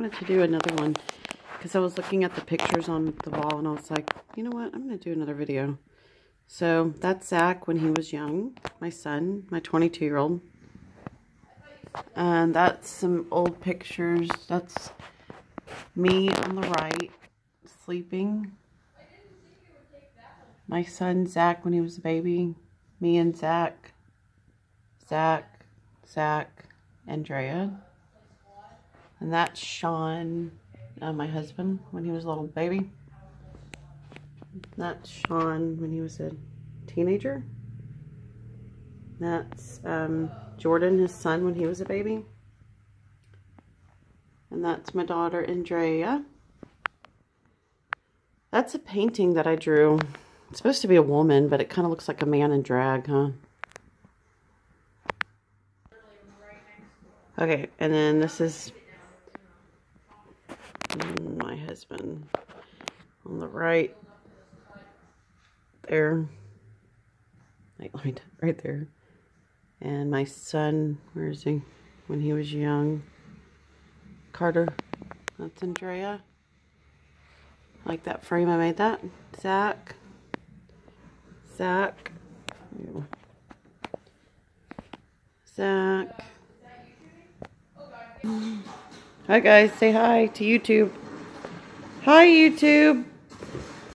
wanted to do another one because I was looking at the pictures on the wall and I was like, you know what? I'm going to do another video. So that's Zach when he was young, my son, my 22 year old. And that's some old pictures. That's me on the right, sleeping. My son Zach when he was a baby. Me and Zach. Zach, Zach, Andrea. And that's Sean, uh, my husband, when he was a little baby. That's Sean when he was a teenager. That's um, Jordan, his son, when he was a baby. And that's my daughter, Andrea. That's a painting that I drew. It's supposed to be a woman, but it kind of looks like a man in drag, huh? Okay, and then this is my husband on the right there. right there. And my son, where is he? When he was young. Carter. That's Andrea. like that frame I made that. Zach. Zach. Zach. Hi guys, say hi to YouTube. Hi YouTube.